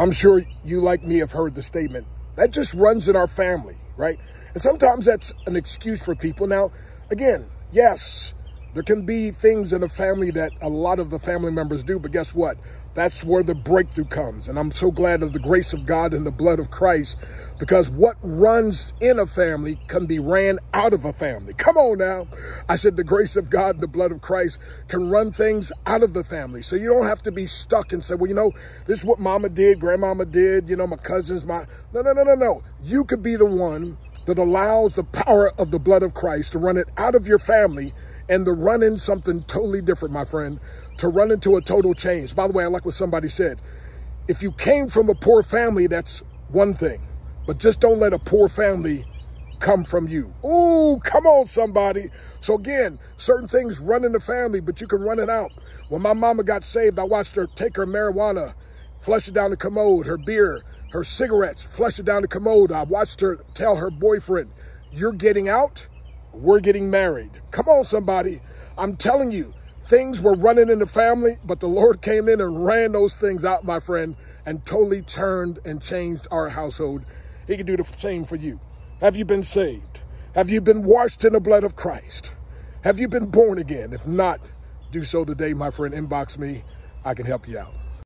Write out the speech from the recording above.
I'm sure you, like me, have heard the statement that just runs in our family, right? And sometimes that's an excuse for people. Now, again, yes, there can be things in a family that a lot of the family members do, but guess what? That's where the breakthrough comes. And I'm so glad of the grace of God and the blood of Christ because what runs in a family can be ran out of a family. Come on now. I said the grace of God and the blood of Christ can run things out of the family. So you don't have to be stuck and say, well, you know, this is what mama did, grandmama did, you know, my cousins, my, no, no, no, no, no. You could be the one that allows the power of the blood of Christ to run it out of your family and to run in something totally different, my friend to run into a total change. By the way, I like what somebody said. If you came from a poor family, that's one thing. But just don't let a poor family come from you. Ooh, come on, somebody. So again, certain things run in the family, but you can run it out. When my mama got saved, I watched her take her marijuana, flush it down the commode, her beer, her cigarettes, flush it down the commode. I watched her tell her boyfriend, you're getting out, we're getting married. Come on, somebody. I'm telling you, things were running in the family, but the Lord came in and ran those things out, my friend, and totally turned and changed our household. He can do the same for you. Have you been saved? Have you been washed in the blood of Christ? Have you been born again? If not, do so today, my friend. Inbox me. I can help you out.